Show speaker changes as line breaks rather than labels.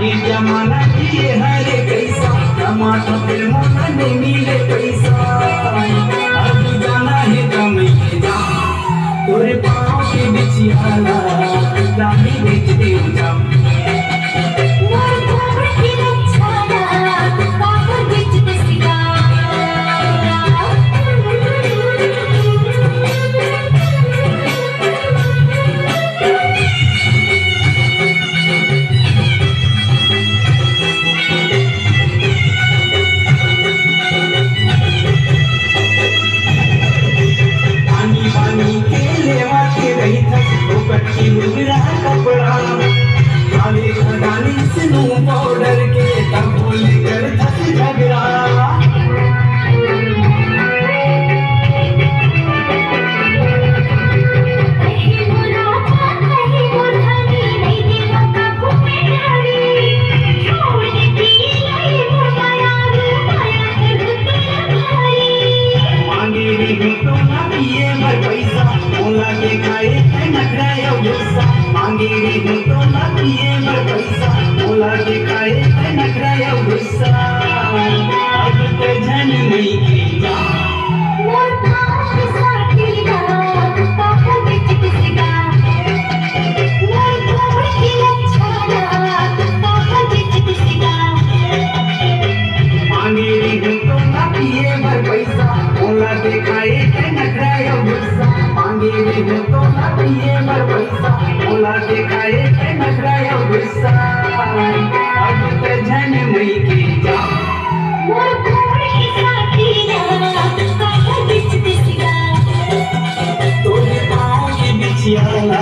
आगे जमाना की हरे कैसा टमाटर फ़िल्मों में मिले पैसा। अब जाना है दम जा तोरे पाँव के बिछियाला था ऊपर मांगे भी तो ना पिए मर पैसा बोला के खाए के नखरा या गुस्सा अब ते जन मई के जा तोरे पाँव के बिछियाला